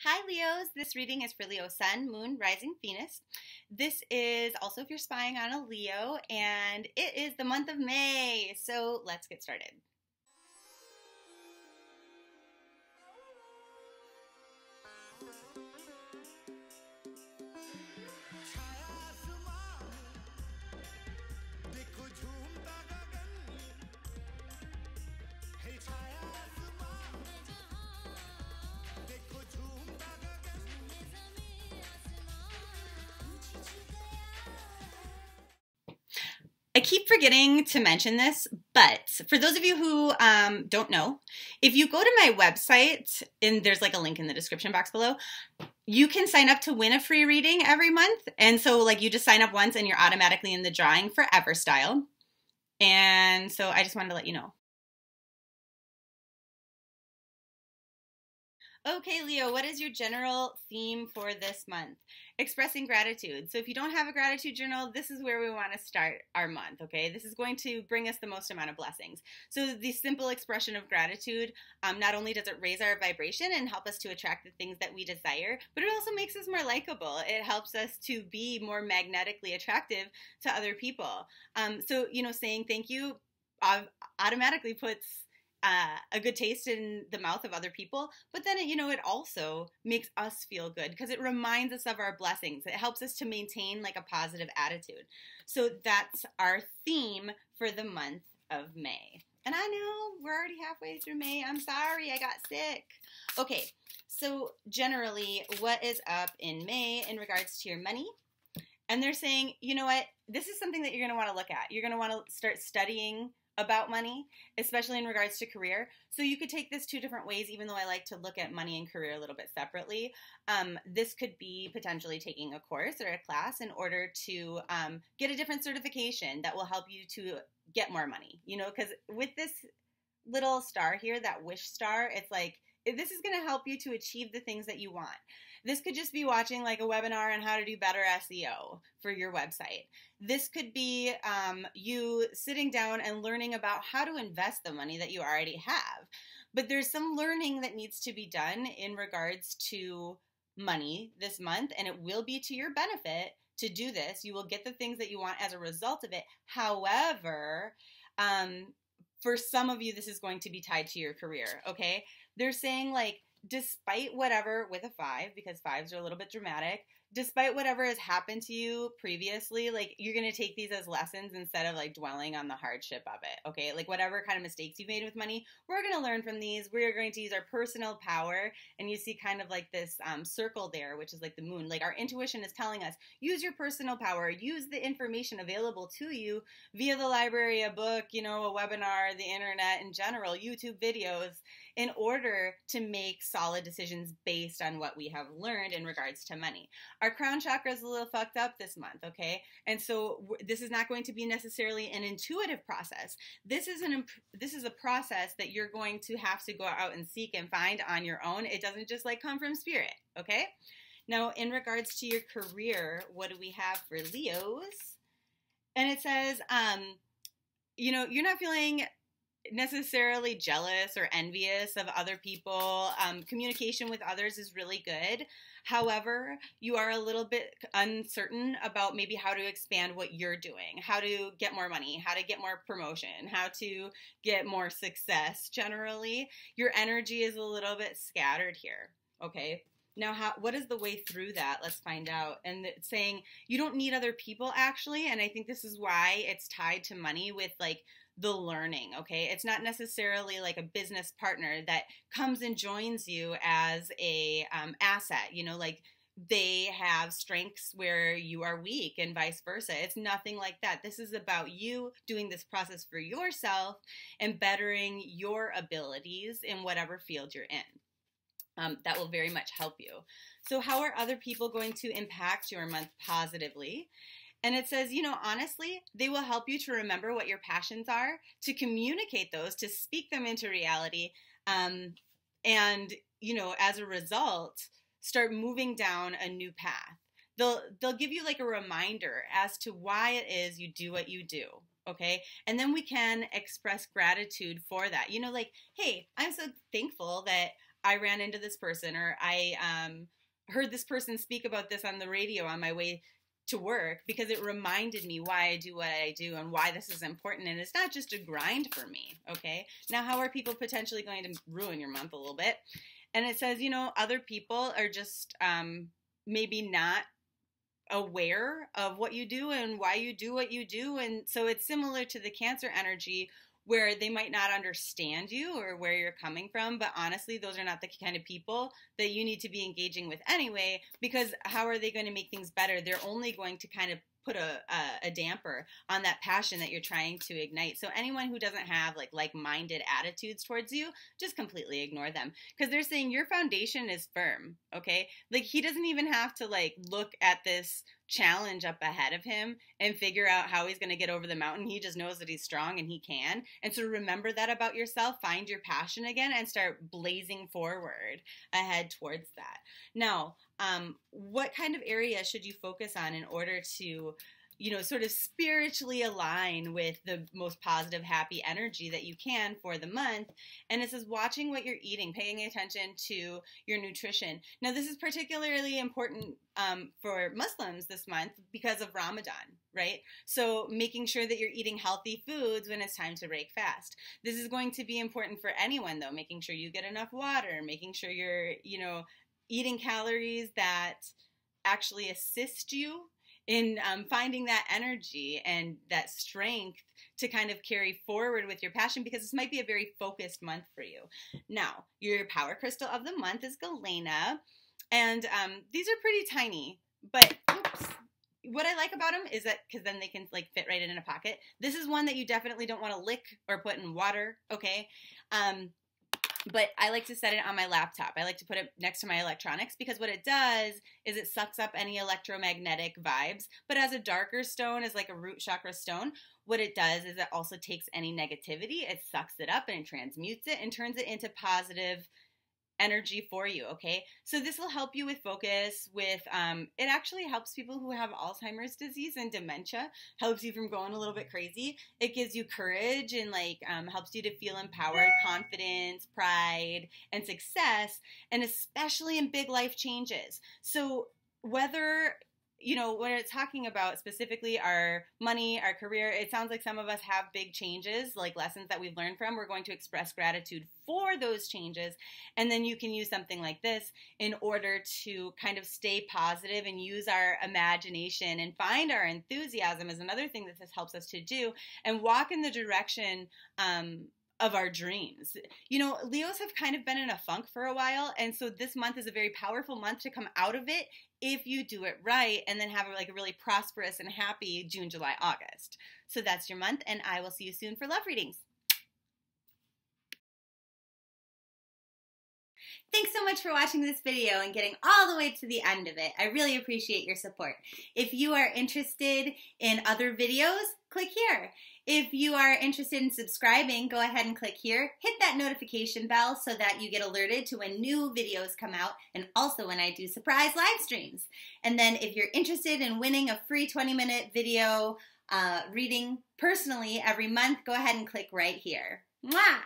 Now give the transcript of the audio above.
Hi, Leos. This reading is for Leo Sun, Moon, Rising, Venus. This is also if you're spying on a Leo, and it is the month of May. So let's get started. Keep forgetting to mention this, but for those of you who um, don't know, if you go to my website, and there's like a link in the description box below, you can sign up to win a free reading every month. And so, like, you just sign up once and you're automatically in the drawing for Everstyle. And so, I just wanted to let you know. Okay, Leo, what is your general theme for this month? Expressing gratitude. So, if you don't have a gratitude journal, this is where we want to start our month, okay? This is going to bring us the most amount of blessings. So, the simple expression of gratitude um, not only does it raise our vibration and help us to attract the things that we desire, but it also makes us more likable. It helps us to be more magnetically attractive to other people. Um, so, you know, saying thank you automatically puts uh, a good taste in the mouth of other people, but then it, you know it also makes us feel good because it reminds us of our blessings. It helps us to maintain like a positive attitude. So that's our theme for the month of May. And I know we're already halfway through May. I'm sorry, I got sick. Okay, so generally, what is up in May in regards to your money? And they're saying, you know what, this is something that you're going to want to look at. You're going to want to start studying about money, especially in regards to career. So you could take this two different ways, even though I like to look at money and career a little bit separately. Um, this could be potentially taking a course or a class in order to um, get a different certification that will help you to get more money. You know, because with this little star here, that wish star, it's like this is going to help you to achieve the things that you want. This could just be watching like a webinar on how to do better SEO for your website. This could be um, you sitting down and learning about how to invest the money that you already have. But there's some learning that needs to be done in regards to money this month, and it will be to your benefit to do this. You will get the things that you want as a result of it. However, um, for some of you, this is going to be tied to your career, okay? They're saying, like, despite whatever, with a five, because fives are a little bit dramatic, despite whatever has happened to you previously, like you're going to take these as lessons instead of like dwelling on the hardship of it. Okay. Like whatever kind of mistakes you've made with money, we're going to learn from these. We're going to use our personal power. And you see kind of like this um, circle there, which is like the moon. Like our intuition is telling us use your personal power, use the information available to you via the library, a book, you know, a webinar, the internet in general, YouTube videos in order to make solid decisions based on what we have learned in regards to money. Our crown chakra is a little fucked up this month, okay? And so this is not going to be necessarily an intuitive process. This is an this is a process that you're going to have to go out and seek and find on your own. It doesn't just like come from spirit, okay? Now, in regards to your career, what do we have for Leos? And it says, um, you know, you're not feeling necessarily jealous or envious of other people. Um, communication with others is really good. However, you are a little bit uncertain about maybe how to expand what you're doing, how to get more money, how to get more promotion, how to get more success generally. Your energy is a little bit scattered here. Okay. Now, how, what is the way through that? Let's find out. And it's saying you don't need other people actually. And I think this is why it's tied to money with like the learning, okay? It's not necessarily like a business partner that comes and joins you as a um, asset, you know, like they have strengths where you are weak and vice versa. It's nothing like that. This is about you doing this process for yourself and bettering your abilities in whatever field you're in. Um, that will very much help you. So, how are other people going to impact your month positively? And it says, you know, honestly, they will help you to remember what your passions are, to communicate those, to speak them into reality. Um, and, you know, as a result, start moving down a new path. They'll, they'll give you like a reminder as to why it is you do what you do. Okay. And then we can express gratitude for that. You know, like, hey, I'm so thankful that I ran into this person or I um, heard this person speak about this on the radio on my way to work because it reminded me why I do what I do and why this is important. And it's not just a grind for me, okay? Now, how are people potentially going to ruin your month a little bit? And it says, you know, other people are just um, maybe not aware of what you do and why you do what you do. And so it's similar to the cancer energy where they might not understand you or where you're coming from, but honestly, those are not the kind of people that you need to be engaging with anyway, because how are they going to make things better? They're only going to kind of put a, a, a, damper on that passion that you're trying to ignite. So anyone who doesn't have like like-minded attitudes towards you, just completely ignore them because they're saying your foundation is firm, okay? Like he doesn't even have to like look at this challenge up ahead of him and figure out how he's going to get over the mountain. He just knows that he's strong and he can. And so remember that about yourself, find your passion again and start blazing forward ahead towards that. Now, um, what kind of area should you focus on in order to you know, sort of spiritually align with the most positive, happy energy that you can for the month. And it says watching what you're eating, paying attention to your nutrition. Now, this is particularly important um, for Muslims this month because of Ramadan, right? So, making sure that you're eating healthy foods when it's time to break fast. This is going to be important for anyone, though, making sure you get enough water, making sure you're, you know, eating calories that actually assist you in um, finding that energy and that strength to kind of carry forward with your passion because this might be a very focused month for you. Now, your power crystal of the month is Galena, and um, these are pretty tiny, but oops, what I like about them is that because then they can like fit right in in a pocket. This is one that you definitely don't want to lick or put in water. Okay. Um, but I like to set it on my laptop. I like to put it next to my electronics because what it does is it sucks up any electromagnetic vibes. But as a darker stone, as like a root chakra stone, what it does is it also takes any negativity, it sucks it up and it transmutes it and turns it into positive energy for you okay? So this will help you with focus with um, it actually helps people who have alzheimer's disease and dementia helps you from going a little bit crazy. It gives you courage and like um, helps you to feel empowered confidence pride and success and especially in big life changes. So whether you know, when it's talking about specifically our money, our career, it sounds like some of us have big changes, like lessons that we've learned from. We're going to express gratitude for those changes. And then you can use something like this in order to kind of stay positive and use our imagination and find our enthusiasm is another thing that this helps us to do and walk in the direction um, of our dreams. You know, Leos have kind of been in a funk for a while, and so this month is a very powerful month to come out of it if you do it right and then have like a really prosperous and happy June, July, August. So that's your month, and I will see you soon for love readings. Thanks so much for watching this video and getting all the way to the end of it. I really appreciate your support. If you are interested in other videos, click here. If you are interested in subscribing, go ahead and click here. Hit that notification bell so that you get alerted to when new videos come out and also when I do surprise live streams. And then if you're interested in winning a free 20 minute video uh, reading personally every month, go ahead and click right here. Mwah!